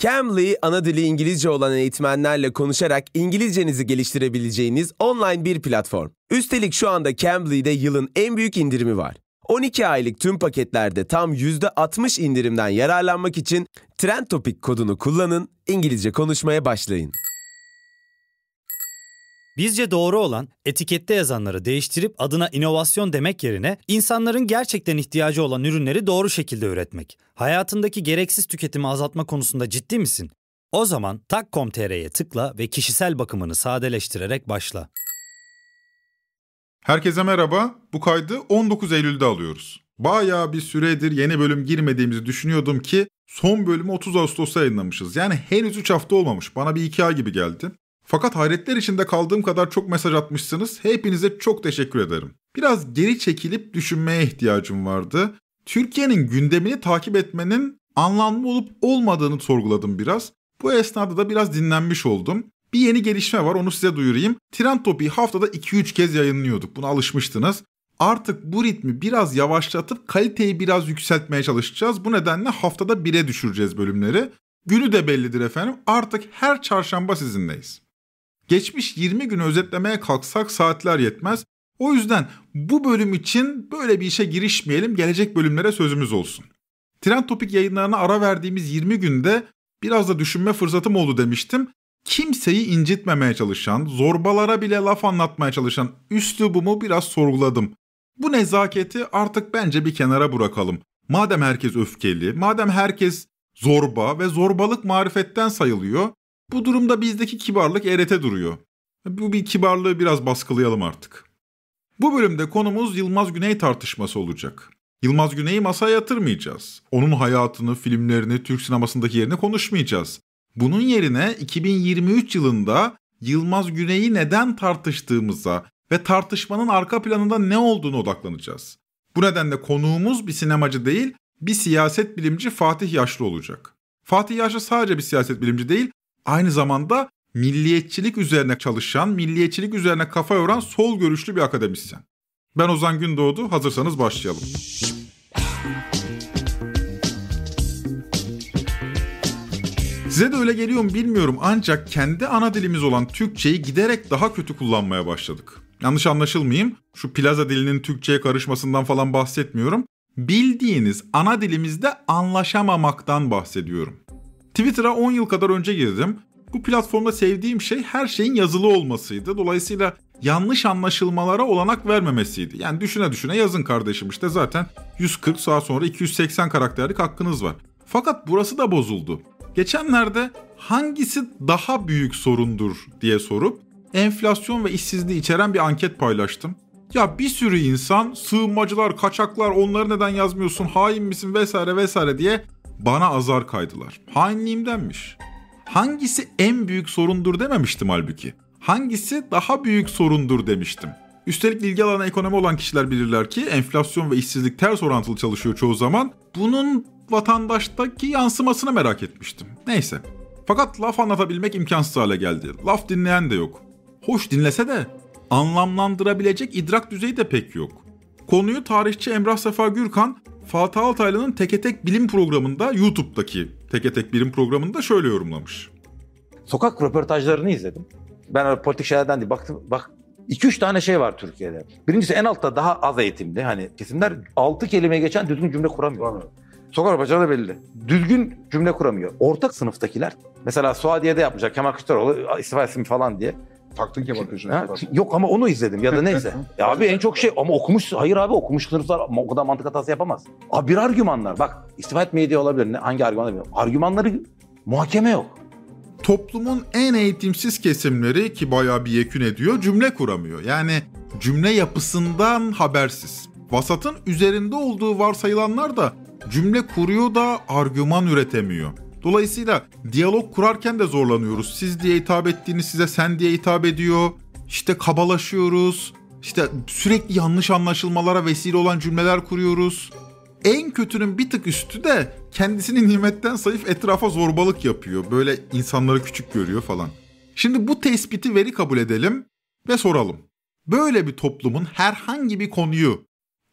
Cambly ana dili İngilizce olan eğitmenlerle konuşarak İngilizcenizi geliştirebileceğiniz online bir platform. Üstelik şu anda Cambly'de yılın en büyük indirimi var. 12 aylık tüm paketlerde tam %60 indirimden yararlanmak için Trend Topic kodunu kullanın, İngilizce konuşmaya başlayın. Bizce doğru olan etikette yazanları değiştirip adına inovasyon demek yerine insanların gerçekten ihtiyacı olan ürünleri doğru şekilde üretmek. Hayatındaki gereksiz tüketimi azaltma konusunda ciddi misin? O zaman tak.com.tr'ye tıkla ve kişisel bakımını sadeleştirerek başla. Herkese merhaba. Bu kaydı 19 Eylül'de alıyoruz. Bayağı bir süredir yeni bölüm girmediğimizi düşünüyordum ki son bölümü 30 Ağustos'ta yayınlamışız. Yani henüz 3 hafta olmamış. Bana bir 2 ay gibi geldi. Fakat hayretler içinde kaldığım kadar çok mesaj atmışsınız. Hepinize çok teşekkür ederim. Biraz geri çekilip düşünmeye ihtiyacım vardı. Türkiye'nin gündemini takip etmenin anlamlı olup olmadığını sorguladım biraz. Bu esnada da biraz dinlenmiş oldum. Bir yeni gelişme var onu size duyurayım. Trend Topi'yi haftada 2-3 kez yayınlıyorduk. Buna alışmıştınız. Artık bu ritmi biraz yavaşlatıp kaliteyi biraz yükseltmeye çalışacağız. Bu nedenle haftada 1'e düşüreceğiz bölümleri. Günü de bellidir efendim. Artık her çarşamba sizinleyiz. Geçmiş 20 günü özetlemeye kalksak saatler yetmez. O yüzden bu bölüm için böyle bir işe girişmeyelim. Gelecek bölümlere sözümüz olsun. Trend Topik yayınlarına ara verdiğimiz 20 günde biraz da düşünme fırsatım oldu demiştim. Kimseyi incitmemeye çalışan, zorbalara bile laf anlatmaya çalışan üslubumu biraz sorguladım. Bu nezaketi artık bence bir kenara bırakalım. Madem herkes öfkeli, madem herkes zorba ve zorbalık marifetten sayılıyor, bu durumda bizdeki kibarlık erete duruyor. Bu bir kibarlığı biraz baskılayalım artık. Bu bölümde konumuz Yılmaz Güney tartışması olacak. Yılmaz Güney'i masaya yatırmayacağız. Onun hayatını, filmlerini, Türk sinemasındaki yerini konuşmayacağız. Bunun yerine 2023 yılında Yılmaz Güney'i neden tartıştığımıza ve tartışmanın arka planında ne olduğunu odaklanacağız. Bu nedenle konuğumuz bir sinemacı değil, bir siyaset bilimci Fatih Yaşlı olacak. Fatih Yaşlı sadece bir siyaset bilimci değil, aynı zamanda milliyetçilik üzerine çalışan, milliyetçilik üzerine kafa yoran sol görüşlü bir akademisyen. Ben Ozan Gündoğdu, hazırsanız başlayalım. Size de öyle geliyor mu bilmiyorum ancak kendi ana dilimiz olan Türkçeyi giderek daha kötü kullanmaya başladık. Yanlış anlaşılmayayım, şu plaza dilinin Türkçe'ye karışmasından falan bahsetmiyorum. Bildiğiniz ana dilimizde anlaşamamaktan bahsediyorum. Twitter'a 10 yıl kadar önce girdim. Bu platformda sevdiğim şey her şeyin yazılı olmasıydı. Dolayısıyla yanlış anlaşılmalara olanak vermemesiydi. Yani düşüne düşüne yazın kardeşim işte zaten 140 saat sonra 280 karakterlik hakkınız var. Fakat burası da bozuldu. Geçenlerde hangisi daha büyük sorundur diye sorup enflasyon ve işsizliği içeren bir anket paylaştım. Ya bir sürü insan sığınmacılar, kaçaklar onları neden yazmıyorsun, hain misin vesaire vesaire diye bana azar kaydılar. Hainliğimdenmiş. Hangisi en büyük sorundur dememiştim halbuki. Hangisi daha büyük sorundur demiştim. Üstelik ilgi alanı ekonomi olan kişiler bilirler ki enflasyon ve işsizlik ters orantılı çalışıyor çoğu zaman. Bunun vatandaştaki yansımasını merak etmiştim. Neyse. Fakat laf anlatabilmek imkansız hale geldi. Laf dinleyen de yok. Hoş dinlese de anlamlandırabilecek idrak düzeyi de pek yok. Konuyu tarihçi Emrah Sefa Gürkan, Fatih Altaylı'nın Teke Tek Bilim programında, YouTube'daki Teke Tek Bilim programında şöyle yorumlamış. Sokak röportajlarını izledim. Ben öyle politik şeylerden değil. Baktım, bak 2-3 tane şey var Türkiye'de. Birincisi en altta daha az eğitimli. Hani kesimler 6 kelime geçen düzgün cümle kuramıyor. Sokak röportajları da belli. Düzgün cümle kuramıyor. Ortak sınıftakiler mesela Suadiye'de yapmayacak Kemal Kılıçdaroğlu istifa etsin falan diye. Taktın Kemal Ha, yok ama onu izledim ya da neyse. ya abi en çok şey ama okumuş hayır abi okumuş sınıflar o kadar mantık hatası yapamaz. Abi bir argümanlar bak istifa etmeye diye olabilir. Ne, hangi argümanlar bilmiyorum. Argümanları muhakeme yok. Toplumun en eğitimsiz kesimleri ki bayağı bir yekün ediyor cümle kuramıyor. Yani cümle yapısından habersiz. Vasatın üzerinde olduğu varsayılanlar da cümle kuruyor da argüman üretemiyor. Dolayısıyla diyalog kurarken de zorlanıyoruz. Siz diye hitap ettiğini size sen diye hitap ediyor. İşte kabalaşıyoruz. İşte sürekli yanlış anlaşılmalara vesile olan cümleler kuruyoruz. En kötünün bir tık üstü de kendisini nimetten sayıp etrafa zorbalık yapıyor. Böyle insanları küçük görüyor falan. Şimdi bu tespiti veri kabul edelim ve soralım. Böyle bir toplumun herhangi bir konuyu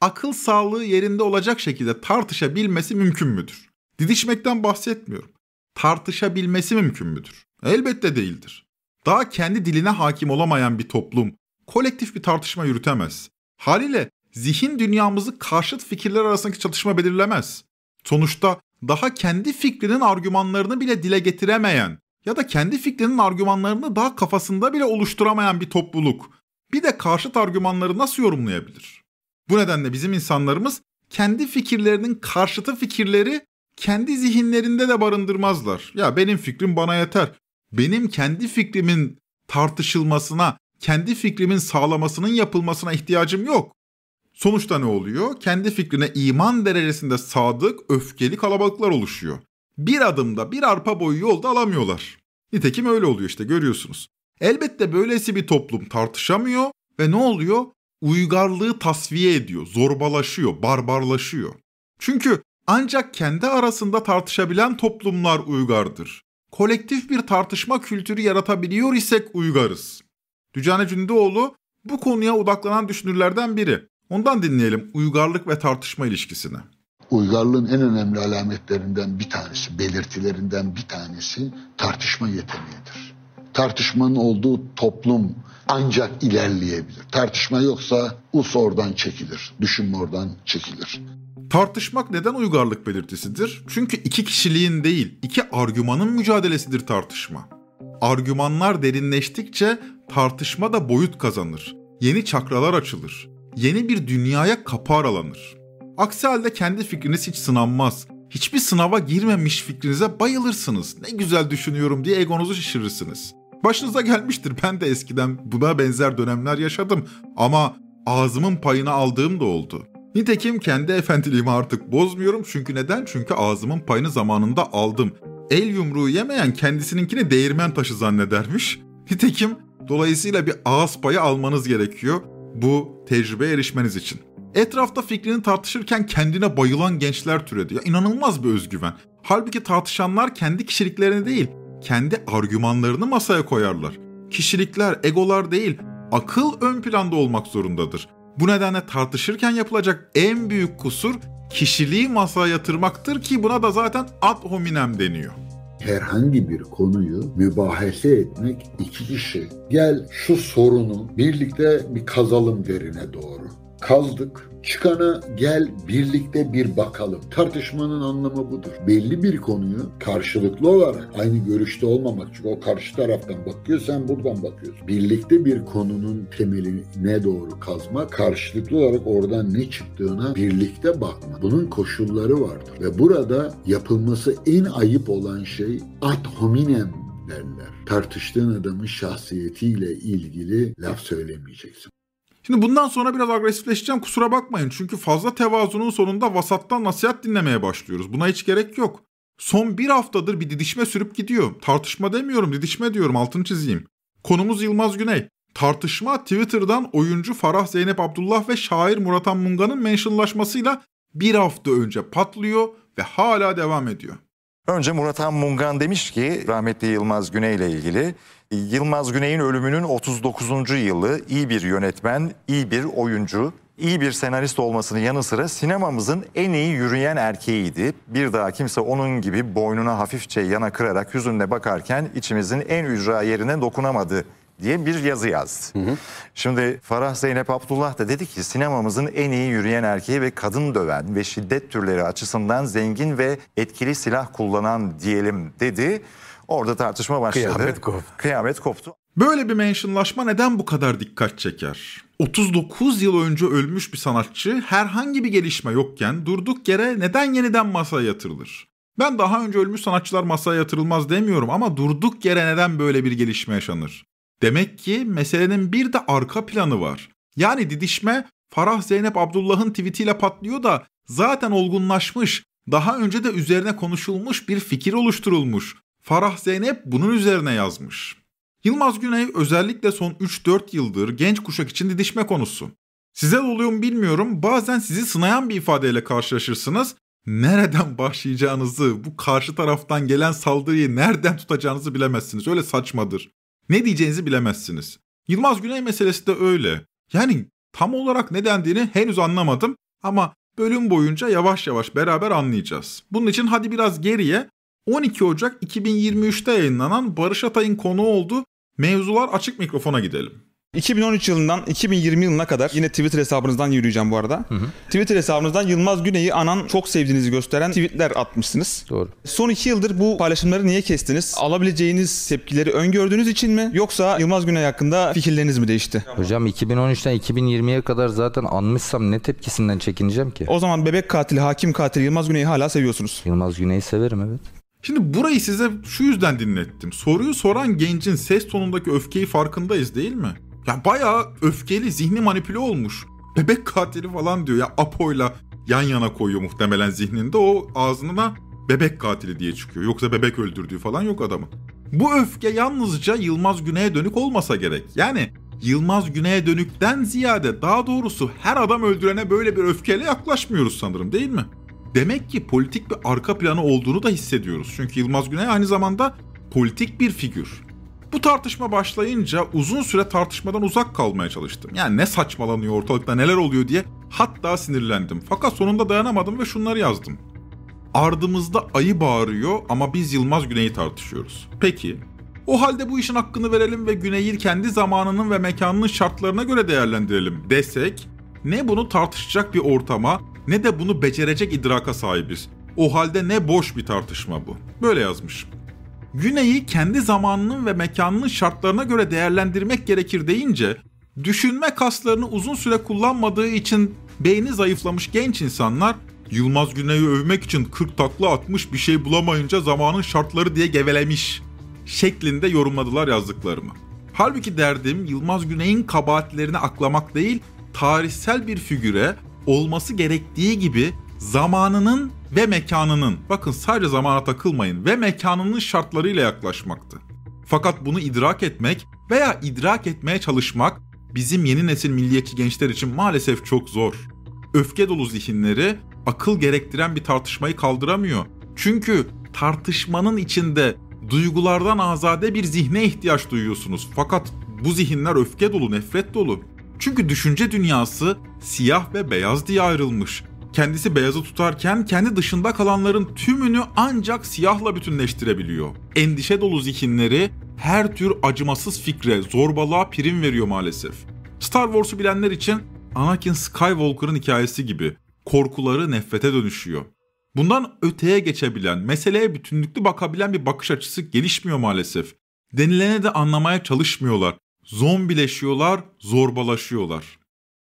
akıl sağlığı yerinde olacak şekilde tartışabilmesi mümkün müdür? Didişmekten bahsetmiyorum. Tartışabilmesi mümkün müdür? Elbette değildir. Daha kendi diline hakim olamayan bir toplum kolektif bir tartışma yürütemez. Haliyle zihin dünyamızı karşıt fikirler arasındaki çatışma belirlemez. Sonuçta daha kendi fikrinin argümanlarını bile dile getiremeyen ya da kendi fikrinin argümanlarını daha kafasında bile oluşturamayan bir topluluk bir de karşıt argümanları nasıl yorumlayabilir? Bu nedenle bizim insanlarımız kendi fikirlerinin karşıtı fikirleri kendi zihinlerinde de barındırmazlar. Ya benim fikrim bana yeter. Benim kendi fikrimin tartışılmasına, kendi fikrimin sağlamasının yapılmasına ihtiyacım yok. Sonuçta ne oluyor? Kendi fikrine iman derecesinde sadık, öfkeli kalabalıklar oluşuyor. Bir adımda bir arpa boyu yolda alamıyorlar. Nitekim öyle oluyor işte görüyorsunuz. Elbette böylesi bir toplum tartışamıyor ve ne oluyor? Uygarlığı tasfiye ediyor, zorbalaşıyor, barbarlaşıyor. Çünkü ancak kendi arasında tartışabilen toplumlar uygardır. Kolektif bir tartışma kültürü yaratabiliyor isek uygarız. Dücane Cündoğlu bu konuya odaklanan düşünürlerden biri. Ondan dinleyelim uygarlık ve tartışma ilişkisini. Uygarlığın en önemli alametlerinden bir tanesi, belirtilerinden bir tanesi tartışma yeteneğidir. Tartışmanın olduğu toplum ancak ilerleyebilir. Tartışma yoksa us oradan çekilir, düşünme oradan çekilir. Tartışmak neden uygarlık belirtisidir? Çünkü iki kişiliğin değil, iki argümanın mücadelesidir tartışma. Argümanlar derinleştikçe tartışma da boyut kazanır. Yeni çakralar açılır. Yeni bir dünyaya kapı aralanır. Aksi halde kendi fikriniz hiç sınanmaz. Hiçbir sınava girmemiş fikrinize bayılırsınız. Ne güzel düşünüyorum diye egonuzu şişirirsiniz. Başınıza gelmiştir ben de eskiden buna benzer dönemler yaşadım ama ağzımın payını aldığım da oldu. Nitekim kendi efendiliğimi artık bozmuyorum çünkü neden? Çünkü ağzımın payını zamanında aldım. El yumruğu yemeyen kendisininkini değirmen taşı zannedermiş. Nitekim dolayısıyla bir ağız payı almanız gerekiyor bu tecrübe erişmeniz için. Etrafta fikrini tartışırken kendine bayılan gençler türedi. Ya inanılmaz bir özgüven. Halbuki tartışanlar kendi kişiliklerini değil, kendi argümanlarını masaya koyarlar. Kişilikler, egolar değil, akıl ön planda olmak zorundadır. Bu nedenle tartışırken yapılacak en büyük kusur kişiliği masaya yatırmaktır ki buna da zaten ad hominem deniyor. Herhangi bir konuyu mübahese etmek iki kişi. Gel şu sorunu birlikte bir kazalım derine doğru. Kazdık, Çıkana gel birlikte bir bakalım. Tartışmanın anlamı budur. Belli bir konuyu karşılıklı olarak aynı görüşte olmamak. Çünkü o karşı taraftan bakıyor sen buradan bakıyorsun. Birlikte bir konunun temeline doğru kazma karşılıklı olarak oradan ne çıktığına birlikte bakma. Bunun koşulları vardır. Ve burada yapılması en ayıp olan şey ad hominem derler. Tartıştığın adamın şahsiyetiyle ilgili laf söylemeyeceksin. Şimdi bundan sonra biraz agresifleşeceğim kusura bakmayın. Çünkü fazla tevazunun sonunda vasattan nasihat dinlemeye başlıyoruz. Buna hiç gerek yok. Son bir haftadır bir didişme sürüp gidiyor. Tartışma demiyorum didişme diyorum altını çizeyim. Konumuz Yılmaz Güney. Tartışma Twitter'dan oyuncu Farah Zeynep Abdullah ve şair Muratan Munga'nın mentionlaşmasıyla bir hafta önce patlıyor ve hala devam ediyor. Önce Murat Han Mungan demiş ki rahmetli Yılmaz Güney ile ilgili Yılmaz Güney'in ölümünün 39. yılı iyi bir yönetmen, iyi bir oyuncu, iyi bir senarist olmasının yanı sıra sinemamızın en iyi yürüyen erkeğiydi. Bir daha kimse onun gibi boynuna hafifçe yana kırarak hüzünle bakarken içimizin en ücra yerine dokunamadı diye bir yazı yazdı. Hı hı. Şimdi Farah Zeynep Abdullah da dedi ki sinemamızın en iyi yürüyen erkeği ve kadın döven ve şiddet türleri açısından zengin ve etkili silah kullanan diyelim dedi. Orada tartışma başladı. Kıyamet koptu. Kıyamet koptu. Böyle bir mentionlaşma neden bu kadar dikkat çeker? 39 yıl önce ölmüş bir sanatçı herhangi bir gelişme yokken durduk yere neden yeniden masaya yatırılır? Ben daha önce ölmüş sanatçılar masaya yatırılmaz demiyorum ama durduk yere neden böyle bir gelişme yaşanır? Demek ki meselenin bir de arka planı var. Yani didişme Farah Zeynep Abdullah'ın tweetiyle patlıyor da zaten olgunlaşmış, daha önce de üzerine konuşulmuş bir fikir oluşturulmuş. Farah Zeynep bunun üzerine yazmış. Yılmaz Güney özellikle son 3-4 yıldır genç kuşak için didişme konusu. Size oluyor mu bilmiyorum bazen sizi sınayan bir ifadeyle karşılaşırsınız. Nereden başlayacağınızı, bu karşı taraftan gelen saldırıyı nereden tutacağınızı bilemezsiniz. Öyle saçmadır. Ne diyeceğinizi bilemezsiniz. Yılmaz Güney meselesi de öyle. Yani tam olarak ne dendiğini henüz anlamadım ama bölüm boyunca yavaş yavaş beraber anlayacağız. Bunun için hadi biraz geriye 12 Ocak 2023'te yayınlanan Barış Atay'ın konu olduğu Mevzular Açık Mikrofona gidelim. 2013 yılından 2020 yılına kadar yine Twitter hesabınızdan yürüyeceğim bu arada. Hı hı. Twitter hesabınızdan Yılmaz Güney'i anan çok sevdiğinizi gösteren tweetler atmışsınız. Doğru. Son iki yıldır bu paylaşımları niye kestiniz? Alabileceğiniz tepkileri öngördüğünüz için mi? Yoksa Yılmaz Güney hakkında fikirleriniz mi değişti? Hocam 2013'ten 2020'ye kadar zaten anmışsam ne tepkisinden çekineceğim ki? O zaman bebek katili, hakim katili Yılmaz Güney'i hala seviyorsunuz. Yılmaz Güney'i severim evet. Şimdi burayı size şu yüzden dinlettim. Soruyu soran gencin ses tonundaki öfkeyi farkındayız değil mi? Ya bayağı öfkeli, zihni manipüle olmuş. Bebek katili falan diyor ya Apo'yla yan yana koyuyor muhtemelen zihninde. O ağzına bebek katili diye çıkıyor. Yoksa bebek öldürdüğü falan yok adamın. Bu öfke yalnızca Yılmaz Güney'e dönük olmasa gerek. Yani Yılmaz Güney'e dönükten ziyade daha doğrusu her adam öldürene böyle bir öfkeyle yaklaşmıyoruz sanırım değil mi? Demek ki politik bir arka planı olduğunu da hissediyoruz. Çünkü Yılmaz Güney aynı zamanda politik bir figür. Bu tartışma başlayınca uzun süre tartışmadan uzak kalmaya çalıştım. Yani ne saçmalanıyor ortalıkta neler oluyor diye hatta sinirlendim. Fakat sonunda dayanamadım ve şunları yazdım. Ardımızda ayı bağırıyor ama biz Yılmaz Güney'i tartışıyoruz. Peki, o halde bu işin hakkını verelim ve Güney'i kendi zamanının ve mekanının şartlarına göre değerlendirelim desek, ne bunu tartışacak bir ortama ne de bunu becerecek idraka sahibiz. O halde ne boş bir tartışma bu. Böyle yazmış. Güney'i kendi zamanının ve mekanının şartlarına göre değerlendirmek gerekir deyince, düşünme kaslarını uzun süre kullanmadığı için beyni zayıflamış genç insanlar Yılmaz Güney'i övmek için 40 takla atmış bir şey bulamayınca zamanın şartları diye gevelemiş şeklinde yorumladılar yazdıklarımı. Halbuki derdim Yılmaz Güney'in kabahatlerini aklamak değil, tarihsel bir figüre olması gerektiği gibi zamanının ve mekanının, bakın sadece zamana takılmayın, ve mekanının şartlarıyla yaklaşmaktı. Fakat bunu idrak etmek veya idrak etmeye çalışmak bizim yeni nesil milliyetçi gençler için maalesef çok zor. Öfke dolu zihinleri akıl gerektiren bir tartışmayı kaldıramıyor. Çünkü tartışmanın içinde duygulardan azade bir zihne ihtiyaç duyuyorsunuz. Fakat bu zihinler öfke dolu, nefret dolu. Çünkü düşünce dünyası siyah ve beyaz diye ayrılmış. Kendisi beyazı tutarken kendi dışında kalanların tümünü ancak siyahla bütünleştirebiliyor. Endişe dolu zihinleri her tür acımasız fikre, zorbalığa prim veriyor maalesef. Star Wars'u bilenler için Anakin Skywalker'ın hikayesi gibi korkuları nefrete dönüşüyor. Bundan öteye geçebilen, meseleye bütünlüklü bakabilen bir bakış açısı gelişmiyor maalesef. Denilene de anlamaya çalışmıyorlar. Zombileşiyorlar, zorbalaşıyorlar.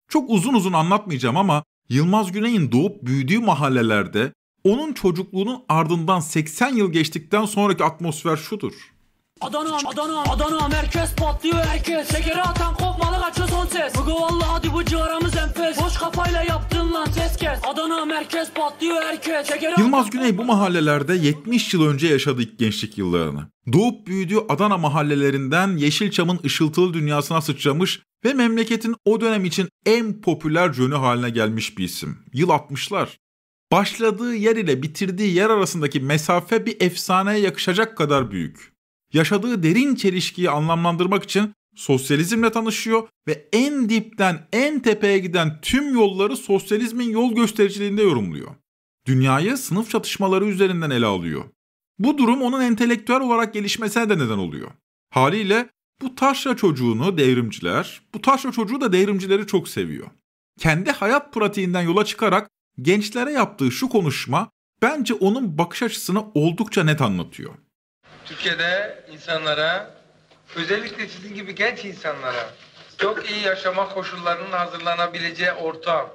Çok uzun uzun anlatmayacağım ama Yılmaz Güney'in doğup büyüdüğü mahallelerde onun çocukluğunun ardından 80 yıl geçtikten sonraki atmosfer şudur. Adana, Adana, Adana merkez patlıyor herkes. Şekeri atan kopmalı kaçıyor son ses. Bugü vallahi hadi bu civarımız enfes. Boş kafayla lan ses kes Adana merkez patlıyor herkes Şekeri Yılmaz Güney bu mahallelerde 70 yıl önce yaşadı ilk gençlik yıllarını. Doğup büyüdüğü Adana mahallelerinden Yeşilçam'ın ışıltılı dünyasına sıçramış ve memleketin o dönem için en popüler jönü haline gelmiş bir isim. Yıl 60'lar. Başladığı yer ile bitirdiği yer arasındaki mesafe bir efsaneye yakışacak kadar büyük. Yaşadığı derin çelişkiyi anlamlandırmak için sosyalizmle tanışıyor ve en dipten en tepeye giden tüm yolları sosyalizmin yol göstericiliğinde yorumluyor. Dünyayı sınıf çatışmaları üzerinden ele alıyor. Bu durum onun entelektüel olarak gelişmesine de neden oluyor. Haliyle bu taşra çocuğunu devrimciler, bu taşra çocuğu da devrimcileri çok seviyor. Kendi hayat pratiğinden yola çıkarak gençlere yaptığı şu konuşma bence onun bakış açısını oldukça net anlatıyor. Türkiye'de insanlara, özellikle sizin gibi genç insanlara çok iyi yaşama koşullarının hazırlanabileceği ortam.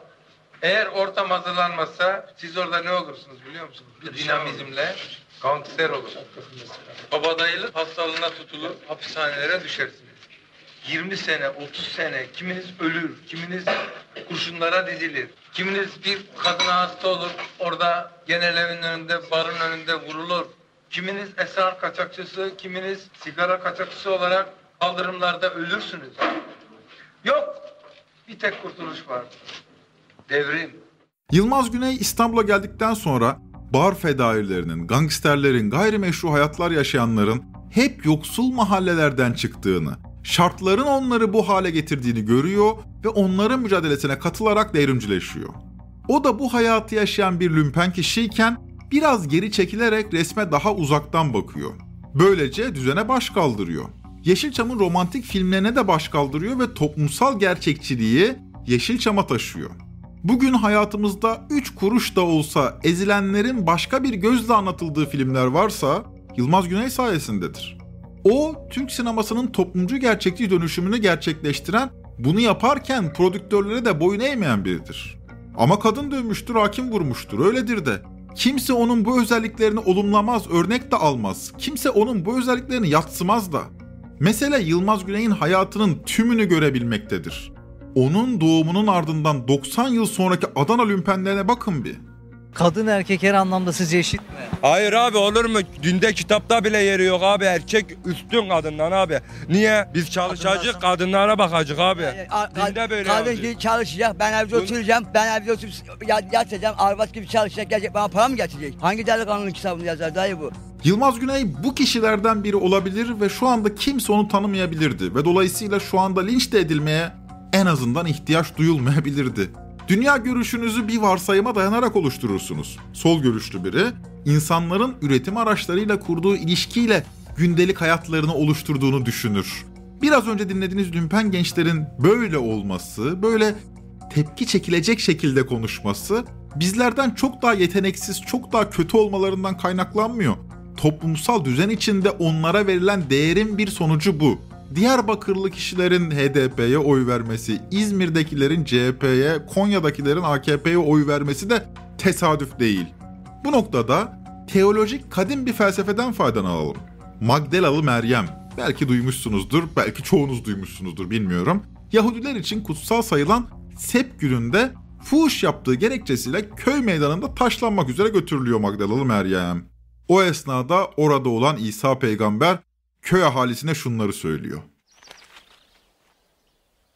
Eğer ortam hazırlanmazsa siz orada ne olursunuz biliyor musunuz? Bir dinamizmle gangster olur. Kabadayılık hastalığına tutulur, hapishanelere düşersiniz. 20 sene, 30 sene kiminiz ölür, kiminiz kurşunlara dizilir. Kiminiz bir kadına hasta olur, orada genel evin önünde, barın önünde vurulur. Kiminiz esrar kaçakçısı, kiminiz sigara kaçakçısı olarak kaldırımlarda ölürsünüz. Yok, bir tek kurtuluş var. Devrim. Yılmaz Güney İstanbul'a geldikten sonra bar fedailerinin, gangsterlerin, gayrimeşru hayatlar yaşayanların hep yoksul mahallelerden çıktığını, şartların onları bu hale getirdiğini görüyor ve onların mücadelesine katılarak devrimcileşiyor. O da bu hayatı yaşayan bir lümpen kişiyken biraz geri çekilerek resme daha uzaktan bakıyor. Böylece düzene baş kaldırıyor. Yeşilçam'ın romantik filmlerine de baş kaldırıyor ve toplumsal gerçekçiliği Yeşilçam'a taşıyor. Bugün hayatımızda 3 kuruş da olsa ezilenlerin başka bir gözle anlatıldığı filmler varsa Yılmaz Güney sayesindedir. O, Türk sinemasının toplumcu gerçekçi dönüşümünü gerçekleştiren, bunu yaparken prodüktörlere de boyun eğmeyen biridir. Ama kadın dövmüştür, hakim vurmuştur, öyledir de. Kimse onun bu özelliklerini olumlamaz, örnek de almaz. Kimse onun bu özelliklerini yatsımaz da. Mesele Yılmaz Güney'in hayatının tümünü görebilmektedir. Onun doğumunun ardından 90 yıl sonraki Adana lümpenlerine bakın bir. Kadın erkek her anlamda sizce eşit mi? Hayır abi olur mu? Dünde kitapta bile yeri yok abi. Erkek üstün kadından abi. Niye? Biz çalışacak kadınlara bakacak abi. Dinde böyle Kadın abi. gibi çalışacak, ben evde oturacağım, ben evde oturup ya- yatacağım, arvat gibi çalışacak, gelecek bana para mı getirecek? Hangi delikanlının kitabını yazar dayı bu? Yılmaz Güney bu kişilerden biri olabilir ve şu anda kimse onu tanımayabilirdi ve dolayısıyla şu anda linç de edilmeye en azından ihtiyaç duyulmayabilirdi. Dünya görüşünüzü bir varsayıma dayanarak oluşturursunuz. Sol görüşlü biri, insanların üretim araçlarıyla kurduğu ilişkiyle gündelik hayatlarını oluşturduğunu düşünür. Biraz önce dinlediğiniz lümpen gençlerin böyle olması, böyle tepki çekilecek şekilde konuşması bizlerden çok daha yeteneksiz, çok daha kötü olmalarından kaynaklanmıyor. Toplumsal düzen içinde onlara verilen değerin bir sonucu bu. Diyarbakırlı kişilerin HDP'ye oy vermesi, İzmir'dekilerin CHP'ye, Konya'dakilerin AKP'ye oy vermesi de tesadüf değil. Bu noktada teolojik kadim bir felsefeden faydalanalım. Magdalalı Meryem, belki duymuşsunuzdur, belki çoğunuz duymuşsunuzdur bilmiyorum. Yahudiler için kutsal sayılan Sep gününde fuhuş yaptığı gerekçesiyle köy meydanında taşlanmak üzere götürülüyor Magdalalı Meryem. O esnada orada olan İsa peygamber köy ahalisine şunları söylüyor.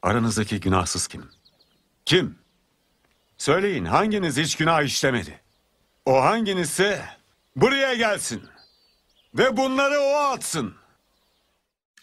Aranızdaki günahsız kim? Kim? Söyleyin hanginiz hiç günah işlemedi? O hanginizse buraya gelsin. Ve bunları o atsın.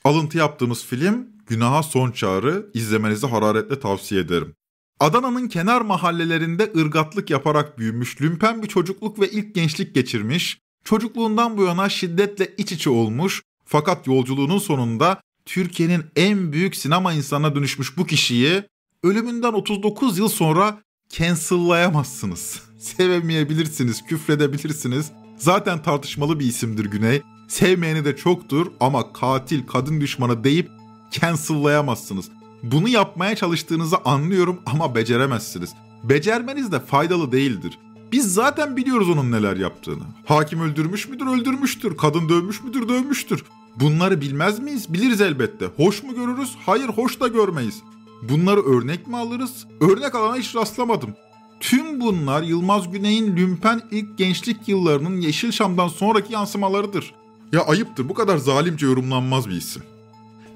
Alıntı yaptığımız film Günaha Son Çağrı izlemenizi hararetle tavsiye ederim. Adana'nın kenar mahallelerinde ırgatlık yaparak büyümüş, lümpen bir çocukluk ve ilk gençlik geçirmiş, çocukluğundan bu yana şiddetle iç içe olmuş fakat yolculuğunun sonunda Türkiye'nin en büyük sinema insanına dönüşmüş bu kişiyi ölümünden 39 yıl sonra cancel'layamazsınız. Sevemeyebilirsiniz, küfredebilirsiniz. Zaten tartışmalı bir isimdir Güney. Sevmeyeni de çoktur ama katil, kadın düşmanı deyip cancel'layamazsınız. Bunu yapmaya çalıştığınızı anlıyorum ama beceremezsiniz. Becermeniz de faydalı değildir. Biz zaten biliyoruz onun neler yaptığını. Hakim öldürmüş müdür, öldürmüştür. Kadın dövmüş müdür, dövmüştür. Bunları bilmez miyiz? Biliriz elbette. Hoş mu görürüz? Hayır, hoş da görmeyiz. Bunları örnek mi alırız? Örnek alana hiç rastlamadım. Tüm bunlar Yılmaz Güney'in lümpen ilk gençlik yıllarının Yeşilçam'dan sonraki yansımalarıdır. Ya ayıptır bu kadar zalimce yorumlanmaz bir isim.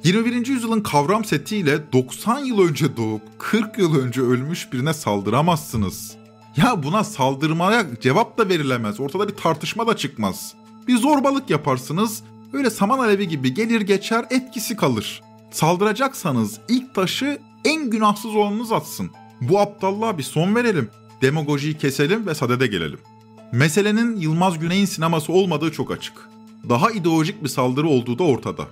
21. yüzyılın kavram setiyle 90 yıl önce doğup 40 yıl önce ölmüş birine saldıramazsınız. Ya buna saldırmaya cevap da verilemez. Ortada bir tartışma da çıkmaz. Bir zorbalık yaparsınız. Öyle saman alevi gibi gelir geçer etkisi kalır. Saldıracaksanız ilk taşı en günahsız olanınız atsın. Bu aptallığa bir son verelim. Demagojiyi keselim ve sadede gelelim. Meselenin Yılmaz Güney'in sineması olmadığı çok açık. Daha ideolojik bir saldırı olduğu da ortada.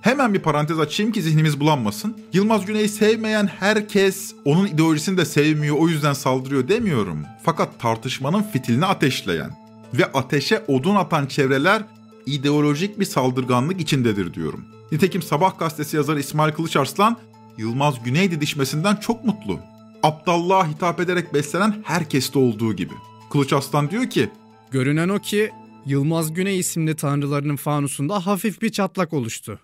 Hemen bir parantez açayım ki zihnimiz bulanmasın. Yılmaz Güney'i sevmeyen herkes onun ideolojisini de sevmiyor o yüzden saldırıyor demiyorum. Fakat tartışmanın fitilini ateşleyen ve ateşe odun atan çevreler ideolojik bir saldırganlık içindedir diyorum. Nitekim Sabah gazetesi yazarı İsmail Kılıçarslan Yılmaz Güney didişmesinden çok mutlu. Aptallığa hitap ederek beslenen herkeste olduğu gibi. Kılıçarslan diyor ki Görünen o ki Yılmaz Güney isimli tanrılarının fanusunda hafif bir çatlak oluştu.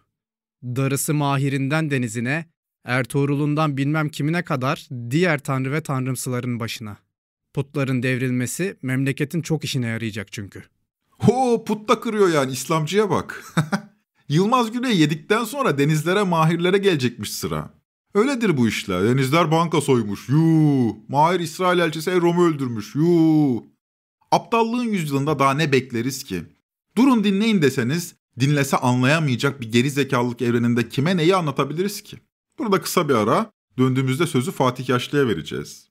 Darısı Mahir'inden denizine, Ertuğrul'undan bilmem kimine kadar diğer tanrı ve tanrımsıların başına. Putların devrilmesi memleketin çok işine yarayacak çünkü. Ho putta kırıyor yani İslamcıya bak. Yılmaz Güney yedikten sonra denizlere mahirlere gelecekmiş sıra. Öyledir bu işler. Denizler banka soymuş. Yuu. Mahir İsrail elçisi Erom'u öldürmüş. Yuu. Aptallığın yüzyılında daha ne bekleriz ki? Durun dinleyin deseniz dinlese anlayamayacak bir geri zekalılık evreninde kime neyi anlatabiliriz ki? Burada kısa bir ara döndüğümüzde sözü Fatih Yaşlı'ya vereceğiz.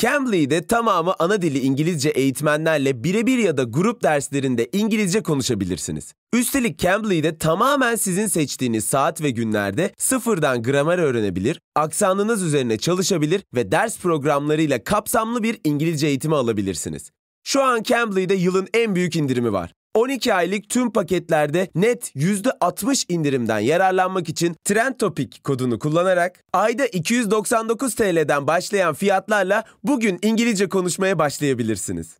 Cambly'de tamamı ana dili İngilizce eğitmenlerle birebir ya da grup derslerinde İngilizce konuşabilirsiniz. Üstelik Cambly'de tamamen sizin seçtiğiniz saat ve günlerde sıfırdan gramer öğrenebilir, aksanınız üzerine çalışabilir ve ders programlarıyla kapsamlı bir İngilizce eğitimi alabilirsiniz. Şu an Cambly'de yılın en büyük indirimi var. 12 aylık tüm paketlerde net %60 indirimden yararlanmak için Trend Topic kodunu kullanarak ayda 299 TL'den başlayan fiyatlarla bugün İngilizce konuşmaya başlayabilirsiniz.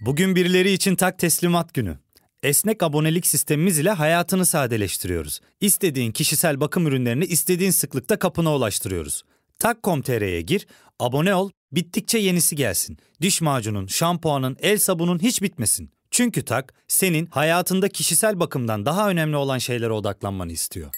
Bugün birileri için tak teslimat günü. Esnek abonelik sistemimiz ile hayatını sadeleştiriyoruz. İstediğin kişisel bakım ürünlerini istediğin sıklıkta kapına ulaştırıyoruz. Tak.com.tr'ye gir, abone ol, bittikçe yenisi gelsin. Diş macunun, şampuanın, el sabunun hiç bitmesin. Çünkü Tak, senin hayatında kişisel bakımdan daha önemli olan şeylere odaklanmanı istiyor.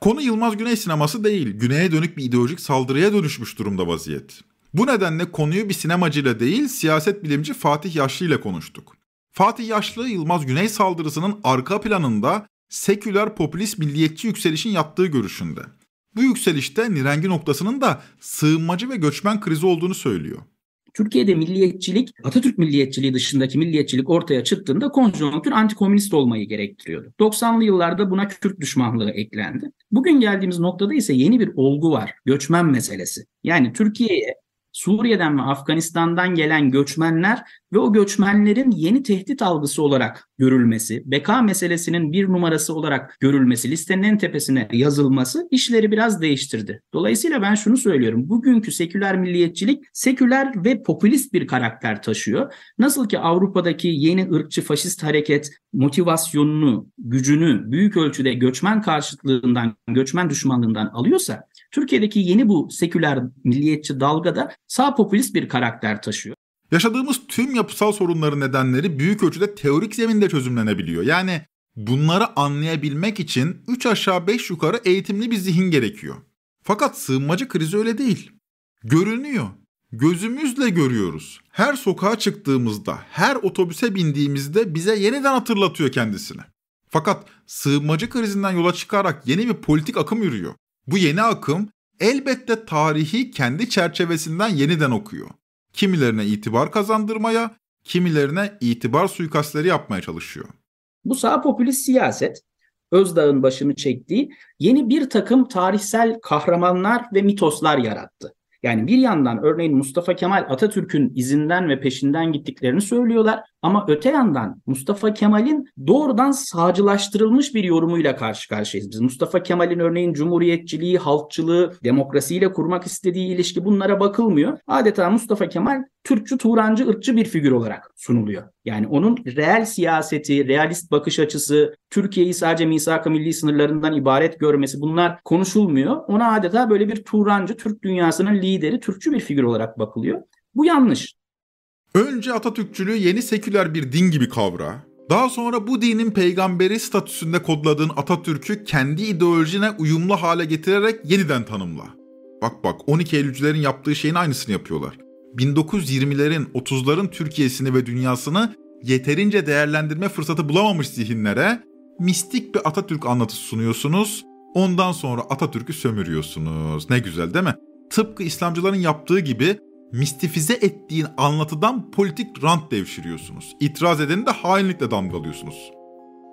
Konu Yılmaz Güney sineması değil, güneye dönük bir ideolojik saldırıya dönüşmüş durumda vaziyet. Bu nedenle konuyu bir sinemacıyla değil, siyaset bilimci Fatih Yaşlı ile konuştuk. Fatih Yaşlı, Yılmaz Güney saldırısının arka planında seküler popülist milliyetçi yükselişin yattığı görüşünde. Bu yükselişte nirengi noktasının da sığınmacı ve göçmen krizi olduğunu söylüyor. Türkiye'de milliyetçilik, Atatürk milliyetçiliği dışındaki milliyetçilik ortaya çıktığında konjonktür antikomünist olmayı gerektiriyordu. 90'lı yıllarda buna Kürt düşmanlığı eklendi. Bugün geldiğimiz noktada ise yeni bir olgu var. Göçmen meselesi. Yani Türkiye'ye Suriye'den ve Afganistan'dan gelen göçmenler ve o göçmenlerin yeni tehdit algısı olarak görülmesi, beka meselesinin bir numarası olarak görülmesi, listenin en tepesine yazılması işleri biraz değiştirdi. Dolayısıyla ben şunu söylüyorum. Bugünkü seküler milliyetçilik seküler ve popülist bir karakter taşıyor. Nasıl ki Avrupa'daki yeni ırkçı faşist hareket motivasyonunu, gücünü büyük ölçüde göçmen karşıtlığından, göçmen düşmanlığından alıyorsa, Türkiye'deki yeni bu seküler milliyetçi dalgada sağ popülist bir karakter taşıyor. Yaşadığımız tüm yapısal sorunların nedenleri büyük ölçüde teorik zeminde çözümlenebiliyor. Yani bunları anlayabilmek için 3 aşağı 5 yukarı eğitimli bir zihin gerekiyor. Fakat sığınmacı krizi öyle değil. Görünüyor. Gözümüzle görüyoruz. Her sokağa çıktığımızda, her otobüse bindiğimizde bize yeniden hatırlatıyor kendisini. Fakat sığınmacı krizinden yola çıkarak yeni bir politik akım yürüyor. Bu yeni akım elbette tarihi kendi çerçevesinden yeniden okuyor. Kimilerine itibar kazandırmaya, kimilerine itibar suikastleri yapmaya çalışıyor. Bu sağ popülist siyaset Özdağ'ın başını çektiği yeni bir takım tarihsel kahramanlar ve mitoslar yarattı. Yani bir yandan örneğin Mustafa Kemal Atatürk'ün izinden ve peşinden gittiklerini söylüyorlar ama öte yandan Mustafa Kemal'in doğrudan sağcılaştırılmış bir yorumuyla karşı karşıyayız. Biz Mustafa Kemal'in örneğin cumhuriyetçiliği, halkçılığı, demokrasiyle kurmak istediği ilişki bunlara bakılmıyor. Adeta Mustafa Kemal Türkçü, Turancı, ırkçı bir figür olarak sunuluyor. Yani onun reel siyaseti, realist bakış açısı, Türkiye'yi sadece misak-ı milli sınırlarından ibaret görmesi bunlar konuşulmuyor. Ona adeta böyle bir Turancı, Türk dünyasının lideri, Türkçü bir figür olarak bakılıyor. Bu yanlış. Önce Atatürkçülüğü yeni seküler bir din gibi kavra. Daha sonra bu dinin peygamberi statüsünde kodladığın Atatürk'ü kendi ideolojine uyumlu hale getirerek yeniden tanımla. Bak bak 12 Eylülcülerin yaptığı şeyin aynısını yapıyorlar. 1920'lerin 30'ların Türkiye'sini ve dünyasını yeterince değerlendirme fırsatı bulamamış zihinlere mistik bir Atatürk anlatısı sunuyorsunuz. Ondan sonra Atatürk'ü sömürüyorsunuz. Ne güzel değil mi? Tıpkı İslamcıların yaptığı gibi mistifize ettiğin anlatıdan politik rant devşiriyorsunuz. İtiraz edeni de hainlikle damgalıyorsunuz.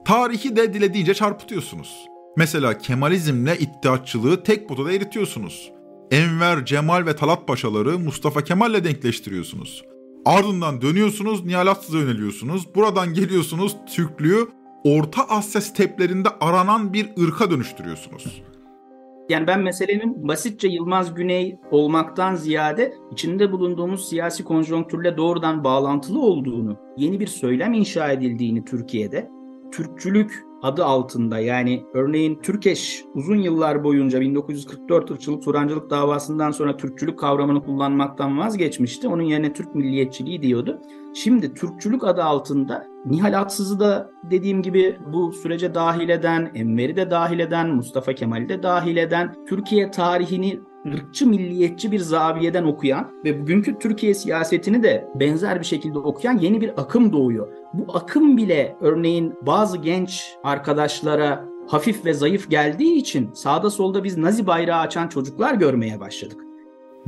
Tarihi de dilediğince çarpıtıyorsunuz. Mesela Kemalizmle iddiatçılığı tek potada eritiyorsunuz. Enver, Cemal ve Talat Paşaları Mustafa Kemal'le denkleştiriyorsunuz. Ardından dönüyorsunuz Nihal Atsız'a yöneliyorsunuz. Buradan geliyorsunuz Türklüğü Orta Asya steplerinde aranan bir ırka dönüştürüyorsunuz. Yani ben meselenin basitçe Yılmaz Güney olmaktan ziyade içinde bulunduğumuz siyasi konjonktürle doğrudan bağlantılı olduğunu, yeni bir söylem inşa edildiğini Türkiye'de, Türkçülük adı altında yani örneğin Türkeş uzun yıllar boyunca 1944 ırkçılık Turancılık davasından sonra Türkçülük kavramını kullanmaktan vazgeçmişti. Onun yerine Türk milliyetçiliği diyordu. Şimdi Türkçülük adı altında Nihal Atsız'ı da dediğim gibi bu sürece dahil eden, Enver'i de dahil eden, Mustafa Kemal'i de dahil eden, Türkiye tarihini ırkçı milliyetçi bir zaviyeden okuyan ve bugünkü Türkiye siyasetini de benzer bir şekilde okuyan yeni bir akım doğuyor. Bu akım bile örneğin bazı genç arkadaşlara hafif ve zayıf geldiği için sağda solda biz Nazi bayrağı açan çocuklar görmeye başladık.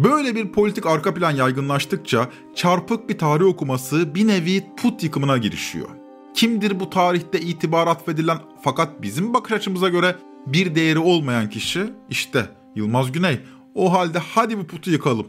Böyle bir politik arka plan yaygınlaştıkça çarpık bir tarih okuması bir nevi put yıkımına girişiyor. Kimdir bu tarihte itibar atfedilen fakat bizim bakış açımıza göre bir değeri olmayan kişi? İşte Yılmaz Güney. O halde hadi bu putu yıkalım.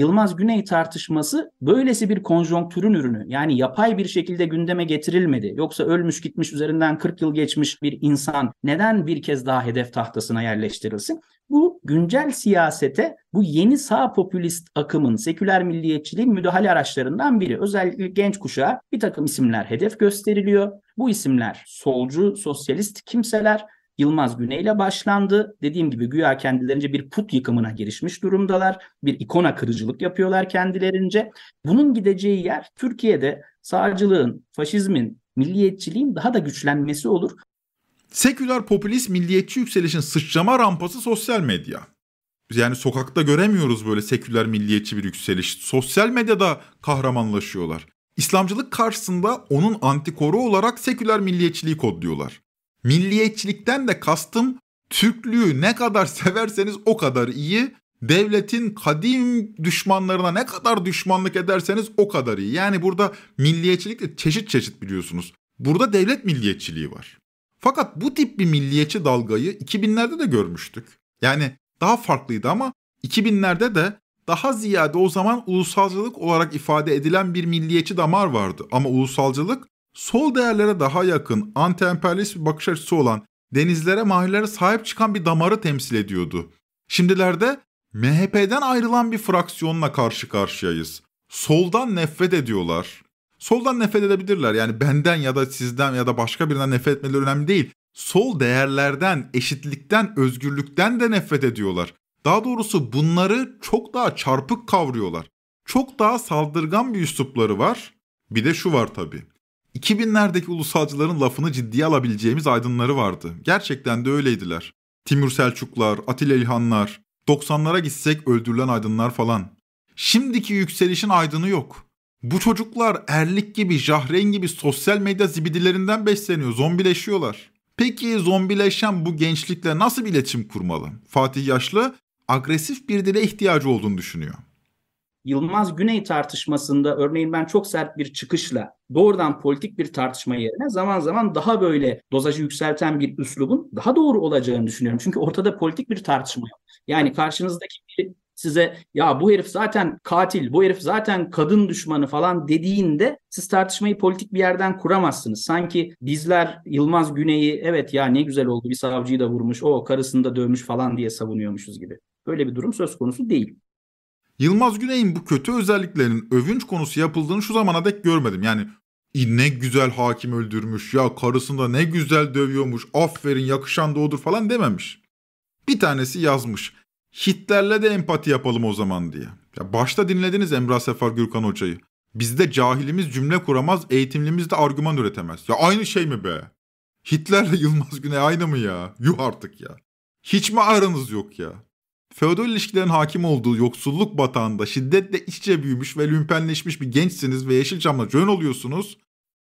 Yılmaz Güney tartışması böylesi bir konjonktürün ürünü. Yani yapay bir şekilde gündeme getirilmedi. Yoksa ölmüş gitmiş üzerinden 40 yıl geçmiş bir insan neden bir kez daha hedef tahtasına yerleştirilsin? Bu güncel siyasete bu yeni sağ popülist akımın, seküler milliyetçiliğin müdahale araçlarından biri. Özellikle genç kuşağa bir takım isimler hedef gösteriliyor. Bu isimler solcu, sosyalist kimseler Yılmaz Güney ile başlandı. Dediğim gibi güya kendilerince bir put yıkımına girişmiş durumdalar. Bir ikona kırıcılık yapıyorlar kendilerince. Bunun gideceği yer Türkiye'de sağcılığın, faşizmin, milliyetçiliğin daha da güçlenmesi olur. Seküler popülist milliyetçi yükselişin sıçrama rampası sosyal medya. Yani sokakta göremiyoruz böyle seküler milliyetçi bir yükseliş. Sosyal medyada kahramanlaşıyorlar. İslamcılık karşısında onun antikoru olarak seküler milliyetçiliği kodluyorlar. Milliyetçilikten de kastım Türklüğü ne kadar severseniz o kadar iyi. Devletin kadim düşmanlarına ne kadar düşmanlık ederseniz o kadar iyi. Yani burada milliyetçilik de çeşit çeşit biliyorsunuz. Burada devlet milliyetçiliği var. Fakat bu tip bir milliyetçi dalgayı 2000'lerde de görmüştük. Yani daha farklıydı ama 2000'lerde de daha ziyade o zaman ulusalcılık olarak ifade edilen bir milliyetçi damar vardı. Ama ulusalcılık sol değerlere daha yakın, anti-emperyalist bir bakış açısı olan, denizlere, mahallelere sahip çıkan bir damarı temsil ediyordu. Şimdilerde MHP'den ayrılan bir fraksiyonla karşı karşıyayız. Soldan nefret ediyorlar. Soldan nefret edebilirler. Yani benden ya da sizden ya da başka birinden nefret etmeleri önemli değil. Sol değerlerden, eşitlikten, özgürlükten de nefret ediyorlar. Daha doğrusu bunları çok daha çarpık kavruyorlar. Çok daha saldırgan bir üslupları var. Bir de şu var tabii. 2000'lerdeki ulusalcıların lafını ciddiye alabileceğimiz aydınları vardı. Gerçekten de öyleydiler. Timur Selçuklar, Atilla İlhanlar, 90'lara gitsek öldürülen aydınlar falan. Şimdiki yükselişin aydını yok. Bu çocuklar erlik gibi, jahreyn gibi sosyal medya zibidilerinden besleniyor, zombileşiyorlar. Peki zombileşen bu gençlikle nasıl bir iletişim kurmalı? Fatih Yaşlı agresif bir dile ihtiyacı olduğunu düşünüyor. Yılmaz Güney tartışmasında örneğin ben çok sert bir çıkışla doğrudan politik bir tartışma yerine zaman zaman daha böyle dozajı yükselten bir üslubun daha doğru olacağını düşünüyorum. Çünkü ortada politik bir tartışma yok. Yani karşınızdaki biri size ya bu herif zaten katil, bu herif zaten kadın düşmanı falan dediğinde siz tartışmayı politik bir yerden kuramazsınız. Sanki bizler Yılmaz Güney'i evet ya ne güzel oldu bir savcıyı da vurmuş, o karısını da dövmüş falan diye savunuyormuşuz gibi. Böyle bir durum söz konusu değil. Yılmaz Güney'in bu kötü özelliklerinin övünç konusu yapıldığını şu zamana dek görmedim. Yani ne güzel hakim öldürmüş ya karısını da ne güzel dövüyormuş aferin yakışan da odur falan dememiş. Bir tanesi yazmış Hitler'le de empati yapalım o zaman diye. Ya başta dinlediniz Emrah Sefer Gürkan Hoca'yı. Bizde cahilimiz cümle kuramaz, eğitimlimiz de argüman üretemez. Ya aynı şey mi be? Hitler'le Yılmaz Güney aynı mı ya? Yuh artık ya. Hiç mi aranız yok ya? Feodal ilişkilerin hakim olduğu yoksulluk batağında şiddetle iç içe büyümüş ve lümpenleşmiş bir gençsiniz ve Yeşilçam'la jön oluyorsunuz.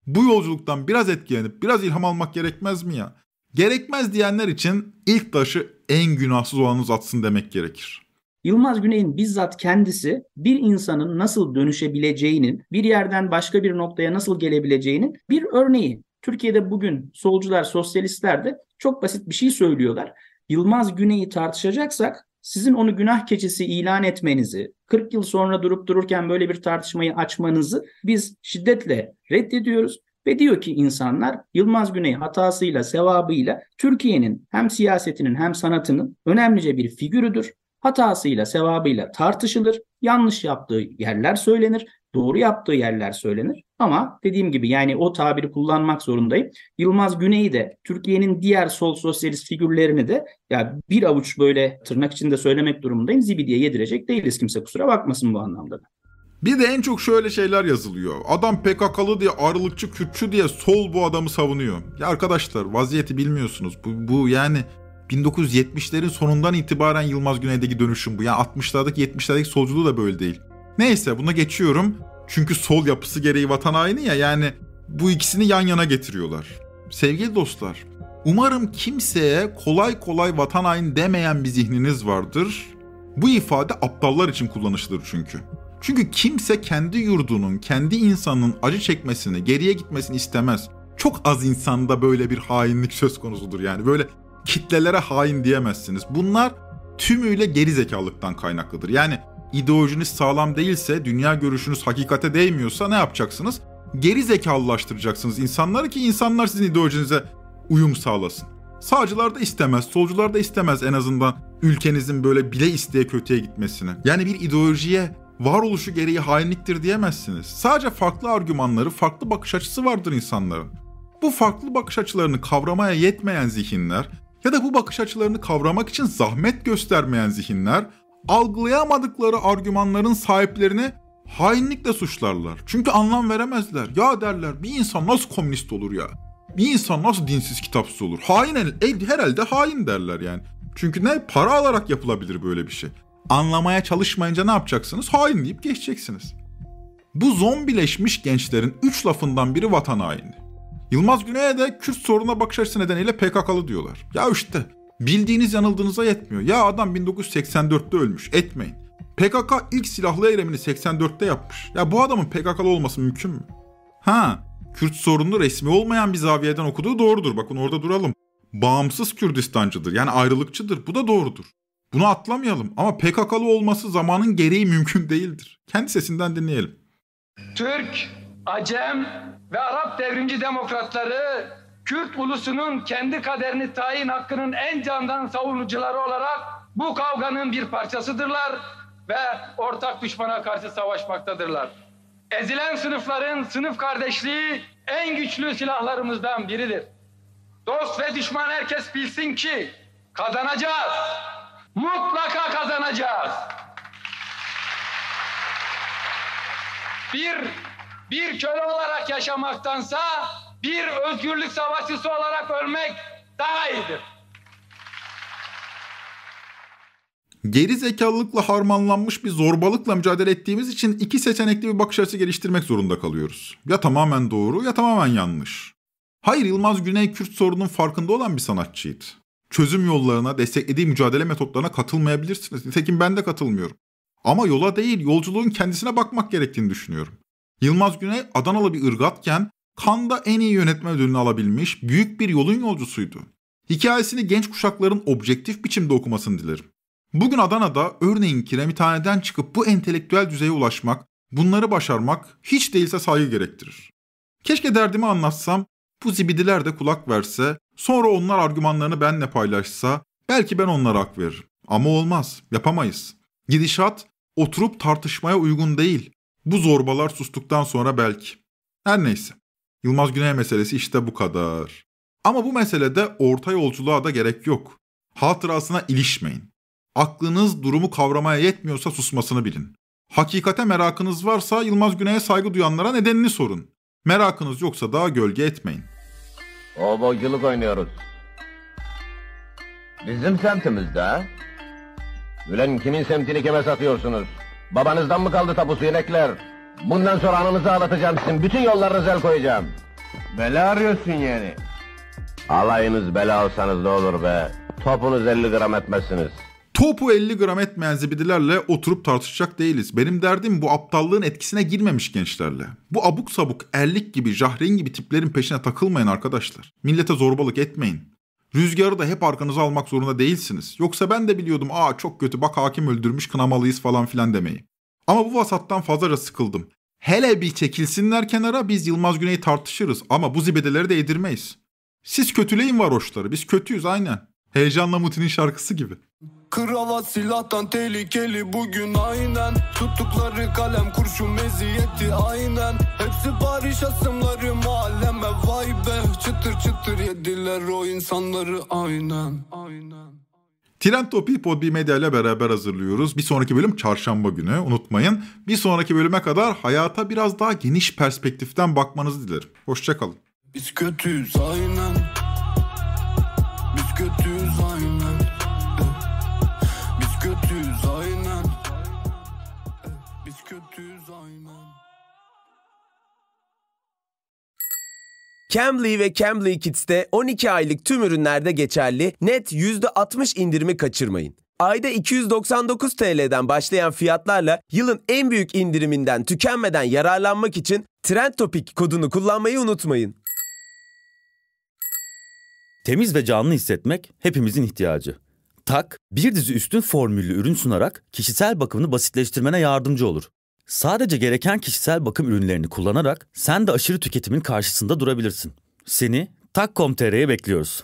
Bu yolculuktan biraz etkilenip biraz ilham almak gerekmez mi ya? Gerekmez diyenler için ilk taşı en günahsız olanınız atsın demek gerekir. Yılmaz Güney'in bizzat kendisi bir insanın nasıl dönüşebileceğinin, bir yerden başka bir noktaya nasıl gelebileceğinin bir örneği. Türkiye'de bugün solcular, sosyalistler de çok basit bir şey söylüyorlar. Yılmaz Güney'i tartışacaksak sizin onu günah keçisi ilan etmenizi, 40 yıl sonra durup dururken böyle bir tartışmayı açmanızı biz şiddetle reddediyoruz. Ve diyor ki insanlar Yılmaz Güney hatasıyla, sevabıyla Türkiye'nin hem siyasetinin hem sanatının önemlice bir figürüdür. Hatasıyla, sevabıyla tartışılır. Yanlış yaptığı yerler söylenir. Doğru yaptığı yerler söylenir. Ama dediğim gibi yani o tabiri kullanmak zorundayım. Yılmaz Güney de Türkiye'nin diğer sol sosyalist figürlerini de ya bir avuç böyle tırnak içinde söylemek durumundayım. Zibidiye yedirecek değiliz kimse kusura bakmasın bu anlamda. Bir de en çok şöyle şeyler yazılıyor. Adam PKK'lı diye, ayrılıkçı, Kürtçü diye sol bu adamı savunuyor. Ya arkadaşlar vaziyeti bilmiyorsunuz. Bu, bu yani 1970'lerin sonundan itibaren Yılmaz Güney'deki dönüşüm bu. Yani 60'lardaki 70'lerdeki solculuğu da böyle değil. Neyse buna geçiyorum. Çünkü sol yapısı gereği vatan haini ya yani bu ikisini yan yana getiriyorlar. Sevgili dostlar, Umarım kimseye kolay kolay vatan haini demeyen bir zihniniz vardır. Bu ifade aptallar için kullanışlıdır çünkü. Çünkü kimse kendi yurdunun, kendi insanın acı çekmesini, geriye gitmesini istemez. Çok az insanda böyle bir hainlik söz konusudur yani. Böyle kitlelere hain diyemezsiniz. Bunlar tümüyle geri zekalıktan kaynaklıdır. Yani ideolojiniz sağlam değilse, dünya görüşünüz hakikate değmiyorsa ne yapacaksınız? Geri zekalılaştıracaksınız insanları ki insanlar sizin ideolojinize uyum sağlasın. Sağcılar da istemez, solcular da istemez en azından ülkenizin böyle bile isteye kötüye gitmesini. Yani bir ideolojiye varoluşu gereği hainliktir diyemezsiniz. Sadece farklı argümanları, farklı bakış açısı vardır insanların. Bu farklı bakış açılarını kavramaya yetmeyen zihinler ya da bu bakış açılarını kavramak için zahmet göstermeyen zihinler algılayamadıkları argümanların sahiplerini hainlikle suçlarlar. Çünkü anlam veremezler. Ya derler bir insan nasıl komünist olur ya? Bir insan nasıl dinsiz kitapsız olur? Hain el, herhalde hain derler yani. Çünkü ne? Para alarak yapılabilir böyle bir şey. Anlamaya çalışmayınca ne yapacaksınız? Hain deyip geçeceksiniz. Bu zombileşmiş gençlerin üç lafından biri vatan haini. Yılmaz Güney'e de Kürt soruna bakış açısı nedeniyle PKK'lı diyorlar. Ya işte bildiğiniz yanıldığınıza yetmiyor. Ya adam 1984'te ölmüş etmeyin. PKK ilk silahlı eylemini 84'te yapmış. Ya bu adamın PKK'lı olması mümkün mü? Ha, Kürt sorununu resmi olmayan bir zaviyeden okuduğu doğrudur. Bakın orada duralım. Bağımsız Kürdistancıdır. Yani ayrılıkçıdır. Bu da doğrudur. Bunu atlamayalım ama PKK'lı olması zamanın gereği mümkün değildir. Kendi sesinden dinleyelim. Türk, Acem ve Arap devrimci demokratları Kürt ulusunun kendi kaderini tayin hakkının en candan savunucuları olarak bu kavganın bir parçasıdırlar ve ortak düşmana karşı savaşmaktadırlar. Ezilen sınıfların sınıf kardeşliği en güçlü silahlarımızdan biridir. Dost ve düşman herkes bilsin ki kazanacağız. Mutlaka kazanacağız. Bir bir köle olarak yaşamaktansa bir özgürlük savaşçısı olarak ölmek daha iyidir. Geri zekalılıkla harmanlanmış bir zorbalıkla mücadele ettiğimiz için iki seçenekli bir bakış açısı geliştirmek zorunda kalıyoruz. Ya tamamen doğru ya tamamen yanlış. Hayır Yılmaz Güney Kürt sorunun farkında olan bir sanatçıydı. Çözüm yollarına, desteklediği mücadele metotlarına katılmayabilirsiniz. Nitekim ben de katılmıyorum. Ama yola değil, yolculuğun kendisine bakmak gerektiğini düşünüyorum. Yılmaz Güney Adanalı bir ırgatken Kanda en iyi yönetme ödülünü alabilmiş büyük bir yolun yolcusuydu. Hikayesini genç kuşakların objektif biçimde okumasını dilerim. Bugün Adana'da örneğin kiremithaneden çıkıp bu entelektüel düzeye ulaşmak, bunları başarmak hiç değilse saygı gerektirir. Keşke derdimi anlatsam, bu zibidiler de kulak verse, sonra onlar argümanlarını benle paylaşsa, belki ben onlara hak veririm. Ama olmaz, yapamayız. Gidişat oturup tartışmaya uygun değil. Bu zorbalar sustuktan sonra belki. Her neyse. Yılmaz Güney meselesi işte bu kadar. Ama bu meselede orta yolculuğa da gerek yok. Hatırasına ilişmeyin. Aklınız durumu kavramaya yetmiyorsa susmasını bilin. Hakikate merakınız varsa Yılmaz Güney'e saygı duyanlara nedenini sorun. Merakınız yoksa da gölge etmeyin. Kovboyculuk oynuyoruz. Bizim semtimizde? Ulan kimin semtini kime satıyorsunuz? Babanızdan mı kaldı tapusu inekler? Bundan sonra anınızı ağlatacağım sizin. Bütün yollarınıza el koyacağım. Bela arıyorsun yani. Alayınız bela alsanız ne olur be. Topunuz 50 gram etmezsiniz. Topu 50 gram etmeyen zibidilerle oturup tartışacak değiliz. Benim derdim bu aptallığın etkisine girmemiş gençlerle. Bu abuk sabuk erlik gibi, jahreyn gibi tiplerin peşine takılmayın arkadaşlar. Millete zorbalık etmeyin. Rüzgarı da hep arkanıza almak zorunda değilsiniz. Yoksa ben de biliyordum aa çok kötü bak hakim öldürmüş kınamalıyız falan filan demeyi. Ama bu vasattan fazlaca sıkıldım. Hele bir çekilsinler kenara biz Yılmaz Güney'i tartışırız ama bu zibedeleri de yedirmeyiz. Siz kötüleyin varoşları biz kötüyüz aynen. Heyecanla Muti'nin şarkısı gibi. Kravat silahtan tehlikeli bugün aynen Tuttukları kalem kurşun meziyeti aynen Hepsi Paris asımları mahalleme vay be Çıtır çıtır yediler o insanları aynen, aynen. Trend Topi'yi Podbi Medya ile beraber hazırlıyoruz. Bir sonraki bölüm çarşamba günü unutmayın. Bir sonraki bölüme kadar hayata biraz daha geniş perspektiften bakmanızı dilerim. Hoşçakalın. Biz kötüyüz aynen Cambly ve Cambly Kids'te 12 aylık tüm ürünlerde geçerli net %60 indirimi kaçırmayın. Ayda 299 TL'den başlayan fiyatlarla yılın en büyük indiriminden tükenmeden yararlanmak için Trend Topic kodunu kullanmayı unutmayın. Temiz ve canlı hissetmek hepimizin ihtiyacı. Tak, bir dizi üstün formüllü ürün sunarak kişisel bakımını basitleştirmene yardımcı olur. Sadece gereken kişisel bakım ürünlerini kullanarak sen de aşırı tüketimin karşısında durabilirsin. Seni Tak.com.tr'ye bekliyoruz.